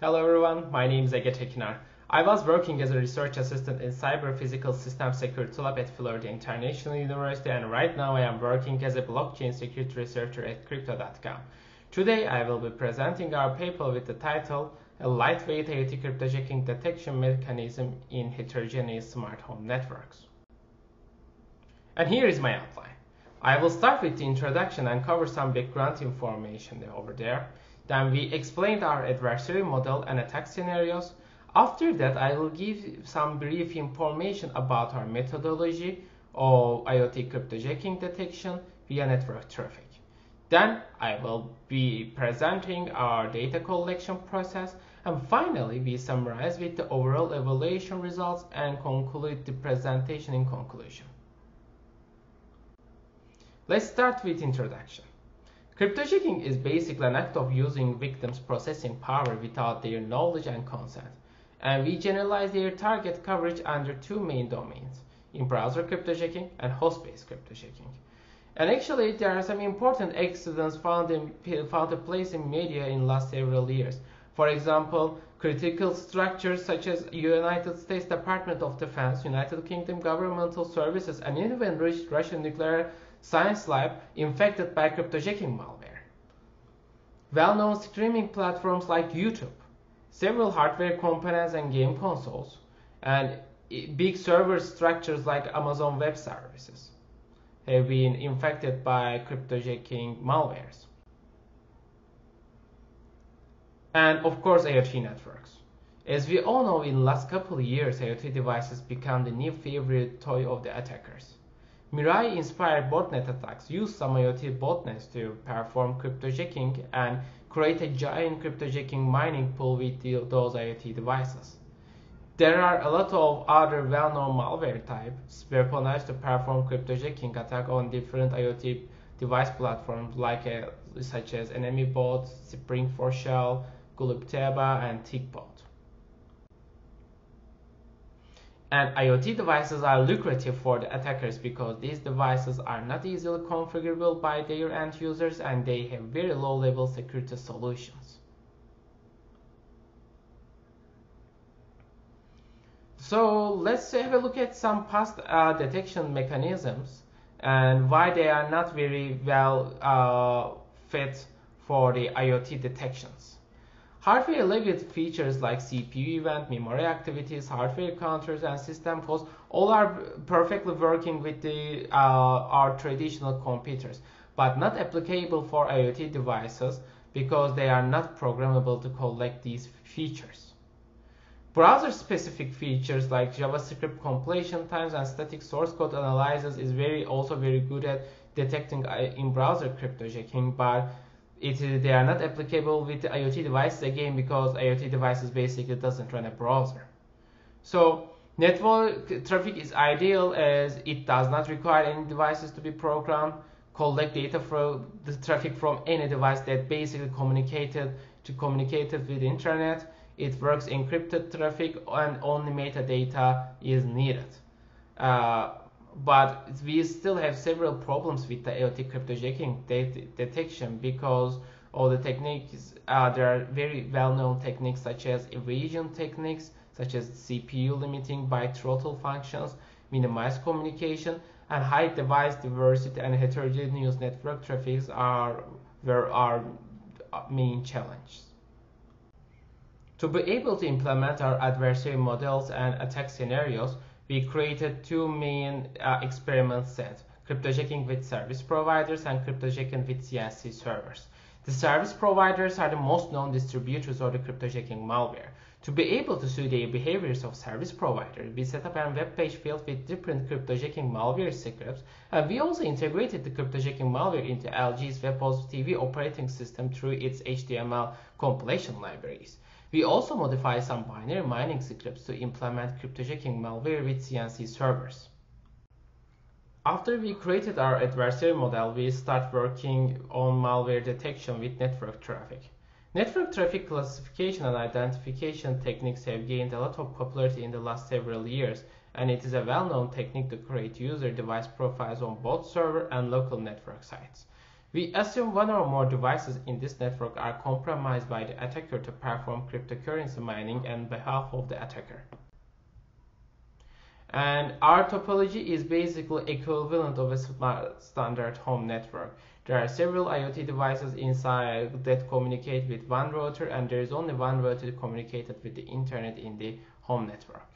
Hello everyone, my name is Ege Tekiner. I was working as a research assistant in Cyber Physical System Security Lab at Florida International University and right now I am working as a blockchain security researcher at Crypto.com. Today I will be presenting our paper with the title A Lightweight IoT Cryptojacking Detection Mechanism in Heterogeneous Smart Home Networks. And here is my outline. I will start with the introduction and cover some background information over there. Then we explained our adversary model and attack scenarios. After that, I will give some brief information about our methodology of IoT cryptojacking detection via network traffic. Then I will be presenting our data collection process and finally we summarize with the overall evaluation results and conclude the presentation in conclusion. Let's start with introduction. Cryptojacking is basically an act of using victims' processing power without their knowledge and consent. And we generalize their target coverage under two main domains, in-browser cryptojacking and host-based cryptojacking. And actually, there are some important accidents found in found a place in media in last several years. For example, critical structures such as United States Department of Defense, United Kingdom Governmental Services, and even Russian nuclear Science Lab infected by cryptojacking malware. Well-known streaming platforms like YouTube, several hardware components and game consoles, and big server structures like Amazon Web Services have been infected by cryptojacking malwares. And of course IoT networks. As we all know, in the last couple of years, IoT devices become the new favorite toy of the attackers. Mirai-inspired botnet attacks use some IoT botnets to perform cryptojacking and create a giant cryptojacking mining pool with the, those IoT devices. There are a lot of other well-known malware types weaponized to perform cryptojacking attack on different IoT device platforms like uh, such as EnemyBot, Spring4Shell, Glupteba, and TigBot. And IoT devices are lucrative for the attackers because these devices are not easily configurable by their end users and they have very low level security solutions. So let's have a look at some past uh, detection mechanisms and why they are not very well uh, fit for the IoT detections. Hardware leveraged features like CPU event, memory activities, hardware counters, and system calls all are perfectly working with the, uh, our traditional computers, but not applicable for IoT devices because they are not programmable to collect these features. Browser-specific features like JavaScript completion times and static source code analysis is very also very good at detecting uh, in-browser cryptojacking, but it, they are not applicable with IoT devices again because IoT devices basically doesn't run a browser. So network traffic is ideal as it does not require any devices to be programmed, collect data from the traffic from any device that basically communicated to communicated with internet. It works encrypted traffic and only metadata is needed. Uh, but we still have several problems with the IoT cryptojacking det detection because all the techniques, uh, there are very well-known techniques such as evasion techniques, such as CPU limiting by throttle functions, minimize communication, and high device diversity and heterogeneous network traffic are where our main challenges. To be able to implement our adversary models and attack scenarios, we created two main uh, experiment sets, cryptojacking with service providers and cryptojacking with CNC servers. The service providers are the most known distributors of the cryptojacking malware. To be able to see the behaviors of service providers, we set up a web page filled with different cryptojacking malware scripts, and we also integrated the cryptojacking malware into LG's WebOS TV operating system through its HTML compilation libraries. We also modify some binary mining scripts to implement cryptojacking malware with CNC servers. After we created our adversary model, we start working on malware detection with network traffic. Network traffic classification and identification techniques have gained a lot of popularity in the last several years, and it is a well-known technique to create user device profiles on both server and local network sites. We assume one or more devices in this network are compromised by the attacker to perform cryptocurrency mining on behalf of the attacker. And our topology is basically equivalent of a uh, standard home network. There are several IoT devices inside that communicate with one router and there is only one router communicated with the internet in the home network.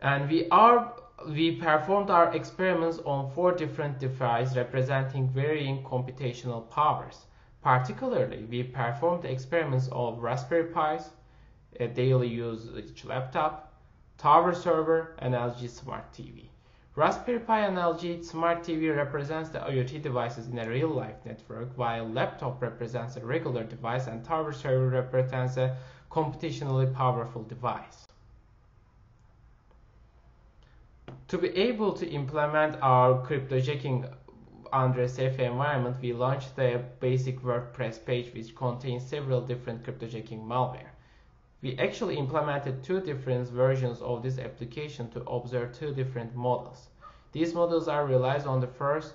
And we are we performed our experiments on four different devices representing varying computational powers. Particularly, we performed experiments of Raspberry Pis, a daily usage laptop, tower server, and LG Smart TV. Raspberry Pi and LG Smart TV represents the IoT devices in a real-life network, while laptop represents a regular device and tower server represents a computationally powerful device. To be able to implement our cryptojacking under a safe environment, we launched the basic WordPress page which contains several different cryptojacking malware. We actually implemented two different versions of this application to observe two different models. These models are realized on the first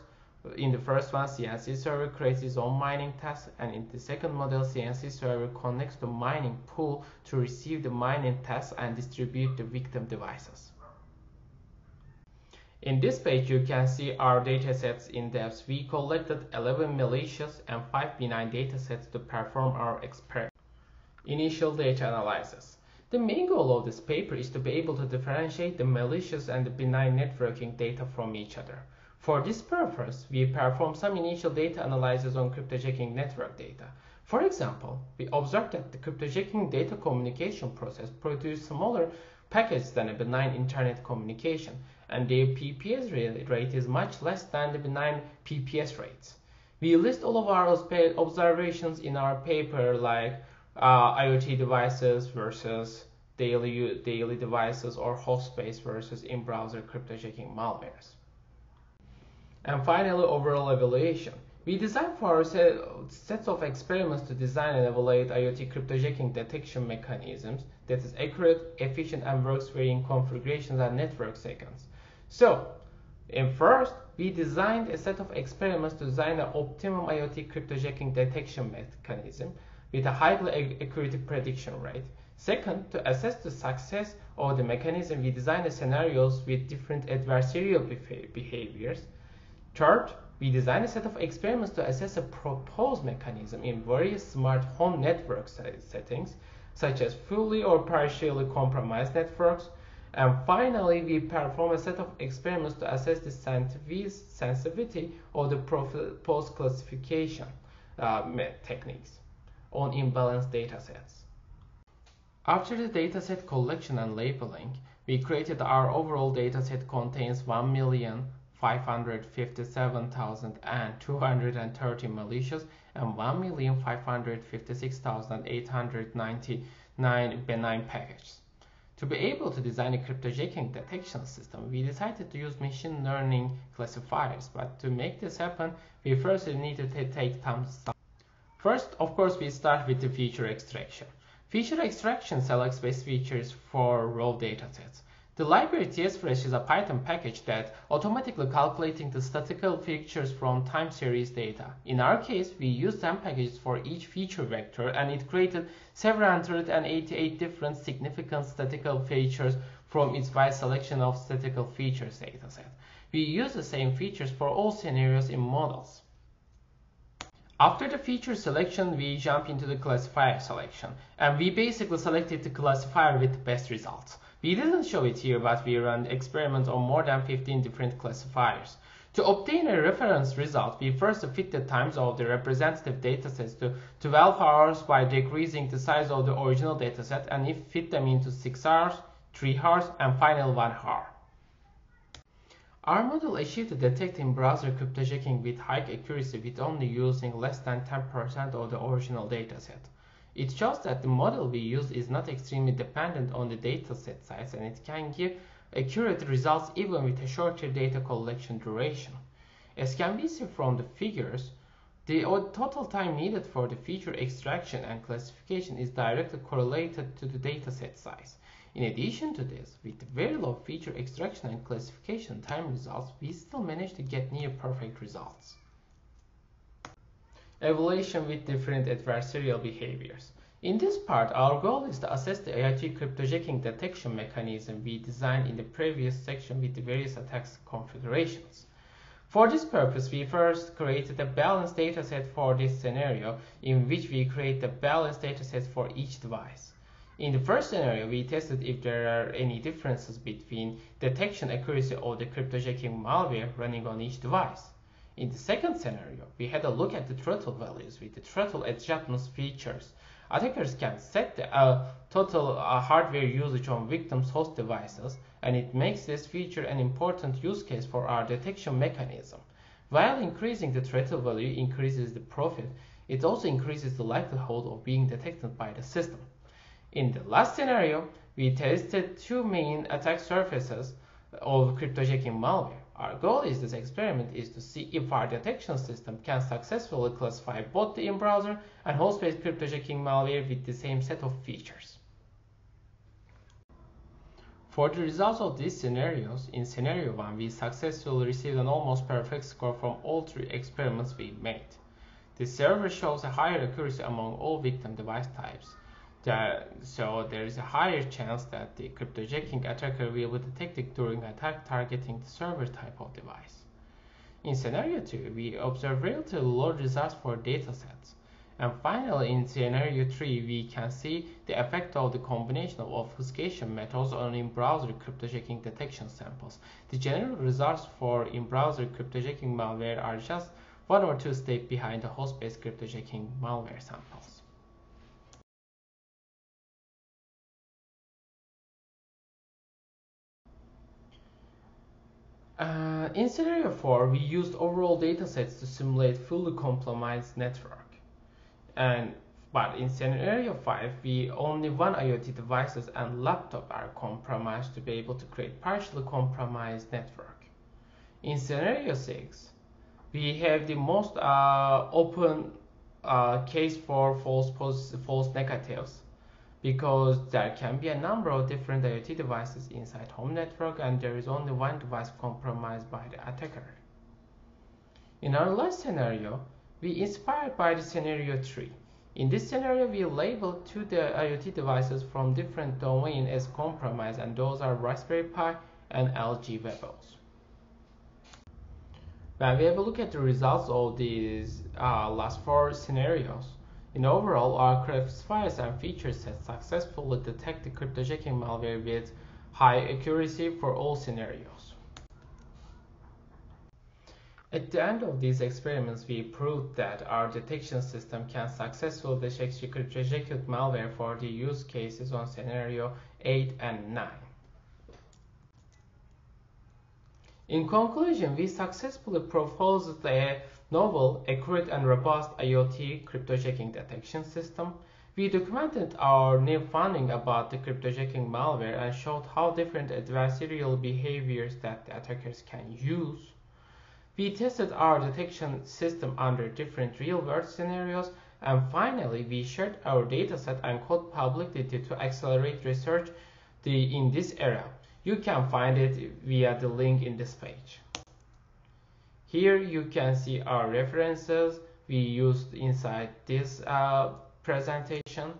in the first one, CNC server creates its own mining task, and in the second model, CNC server connects the mining pool to receive the mining task and distribute the victim devices. In this page, you can see our datasets in depth. We collected 11 malicious and 5 benign datasets to perform our experiment. Initial data analysis. The main goal of this paper is to be able to differentiate the malicious and the benign networking data from each other. For this purpose, we perform some initial data analysis on cryptojacking network data. For example, we observed that the cryptojacking data communication process produced smaller packets than a benign internet communication, and their PPS rate is much less than the benign PPS rates. We list all of our observations in our paper like uh, IoT devices versus daily, daily devices or host-based versus in-browser cryptojacking malwares. And finally, overall evaluation. We designed for our set, sets of experiments to design and evaluate IoT cryptojacking detection mechanisms that is accurate, efficient, and works varying configurations and network seconds. So, in first, we designed a set of experiments to design an optimum IoT cryptojacking detection mechanism with a highly accurate prediction rate. Second, to assess the success of the mechanism, we designed scenarios with different adversarial behaviors. Third, we designed a set of experiments to assess a proposed mechanism in various smart home network settings, such as fully or partially compromised networks, and finally, we perform a set of experiments to assess the sensitivity of the proposed classification uh, techniques on imbalanced datasets. After the dataset collection and labeling, we created our overall dataset contains 1,557,230 malicious and 1,556,899 benign packages. To be able to design a cryptojacking detection system, we decided to use machine learning classifiers, but to make this happen, we first need to take some First, of course, we start with the feature extraction. Feature extraction selects best features for raw datasets. The library tsfresh is a Python package that automatically calculating the statistical features from time series data. In our case, we used some packages for each feature vector and it created 788 different significant statistical features from its wide selection of statistical features dataset. We use the same features for all scenarios in models. After the feature selection, we jump into the classifier selection. And we basically selected the classifier with the best results. We didn't show it here, but we ran experiments on more than 15 different classifiers. To obtain a reference result, we first fit the times of the representative datasets to 12 hours by decreasing the size of the original dataset and if fit them into 6 hours, 3 hours, and final 1 hour. Our model achieved detecting detect in-browser cryptojacking with high accuracy with only using less than 10% of the original dataset. It shows that the model we use is not extremely dependent on the dataset size and it can give accurate results even with a shorter data collection duration. As can be seen from the figures, the total time needed for the feature extraction and classification is directly correlated to the dataset size. In addition to this, with very low feature extraction and classification time results, we still manage to get near perfect results. Evaluation with different adversarial behaviors. In this part, our goal is to assess the IoT cryptojacking detection mechanism we designed in the previous section with the various attacks configurations. For this purpose, we first created a balanced dataset for this scenario, in which we create the balanced dataset for each device. In the first scenario, we tested if there are any differences between detection accuracy of the cryptojacking malware running on each device. In the second scenario, we had a look at the throttle values with the throttle adjustment features. Attackers can set the uh, total uh, hardware usage on victims' host devices, and it makes this feature an important use case for our detection mechanism. While increasing the throttle value increases the profit, it also increases the likelihood of being detected by the system. In the last scenario, we tested two main attack surfaces of cryptojacking malware. Our goal is this experiment is to see if our detection system can successfully classify both the in-browser and host-based cryptojacking malware with the same set of features. For the results of these scenarios, in scenario 1, we successfully received an almost perfect score from all three experiments we made. The server shows a higher accuracy among all victim device types, so there is a higher chance that the cryptojacking attacker will be detected during attack targeting the server type of device. In scenario 2, we observe relatively low results for datasets. And finally, in scenario 3, we can see the effect of the combination of obfuscation methods on in-browser cryptojacking detection samples. The general results for in-browser cryptojacking malware are just one or two steps behind the host-based cryptojacking malware samples. Uh, in scenario 4, we used overall datasets to simulate fully compromised network. And but in scenario 5, we only one IoT devices and laptop are compromised to be able to create partially compromised network. In scenario 6, we have the most uh, open uh, case for false false negatives because there can be a number of different IoT devices inside home network and there is only one device compromised by the attacker. In our last scenario, we inspired by the scenario 3. In this scenario, we labeled two the IoT devices from different domain as compromised and those are Raspberry Pi and LG WebOS. When we have a look at the results of these uh, last four scenarios, in overall, our classifiers and feature set successfully detect the cryptojacking malware with high accuracy for all scenarios. At the end of these experiments, we proved that our detection system can successfully detect cryptojacking malware for the use cases on scenario 8 and 9. In conclusion, we successfully proposed a novel, accurate, and robust IoT cryptojacking detection system. We documented our new finding about the cryptojacking malware and showed how different adversarial behaviors that the attackers can use. We tested our detection system under different real-world scenarios and finally we shared our dataset and code publicly to accelerate research in this area. You can find it via the link in this page. Here you can see our references we used inside this uh, presentation.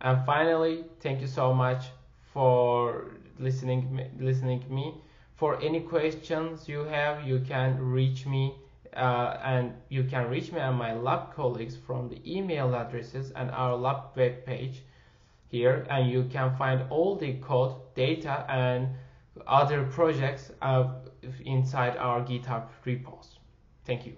And finally, thank you so much for listening listening me. For any questions you have, you can reach me uh, and you can reach me and my lab colleagues from the email addresses and our lab web page here and you can find all the code, data and other projects uh, inside our GitHub repos. Thank you.